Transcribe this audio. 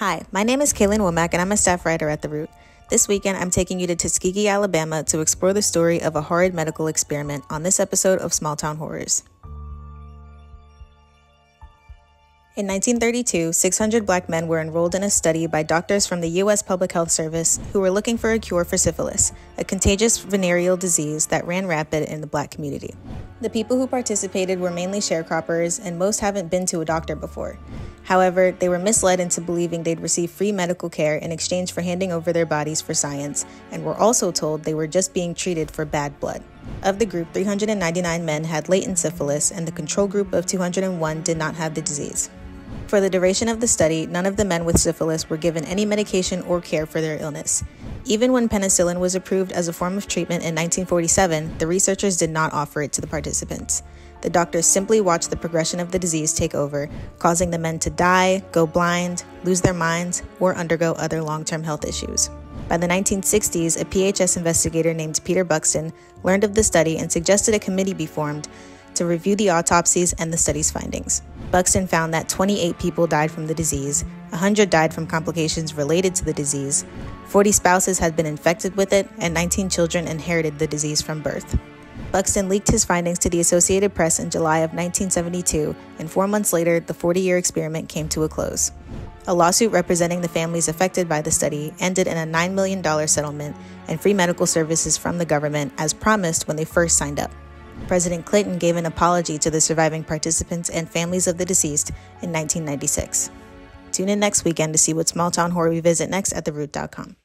Hi, my name is Kalyn Womack, and I'm a staff writer at The Root. This weekend, I'm taking you to Tuskegee, Alabama to explore the story of a horrid medical experiment on this episode of Small Town Horrors. In 1932, 600 black men were enrolled in a study by doctors from the U.S. Public Health Service who were looking for a cure for syphilis, a contagious venereal disease that ran rapid in the black community. The people who participated were mainly sharecroppers, and most haven't been to a doctor before. However, they were misled into believing they'd receive free medical care in exchange for handing over their bodies for science, and were also told they were just being treated for bad blood. Of the group, 399 men had latent syphilis, and the control group of 201 did not have the disease. For the duration of the study, none of the men with syphilis were given any medication or care for their illness. Even when penicillin was approved as a form of treatment in 1947, the researchers did not offer it to the participants. The doctors simply watched the progression of the disease take over, causing the men to die, go blind, lose their minds, or undergo other long term health issues. By the 1960s, a PHS investigator named Peter Buxton learned of the study and suggested a committee be formed to review the autopsies and the study's findings. Buxton found that 28 people died from the disease, 100 died from complications related to the disease, 40 spouses had been infected with it, and 19 children inherited the disease from birth. Buxton leaked his findings to the Associated Press in July of 1972, and four months later, the 40 year experiment came to a close. A lawsuit representing the families affected by the study ended in a $9 million settlement and free medical services from the government as promised when they first signed up. President Clinton gave an apology to the surviving participants and families of the deceased in 1996. Tune in next weekend to see what small town horror we visit next at theroot.com.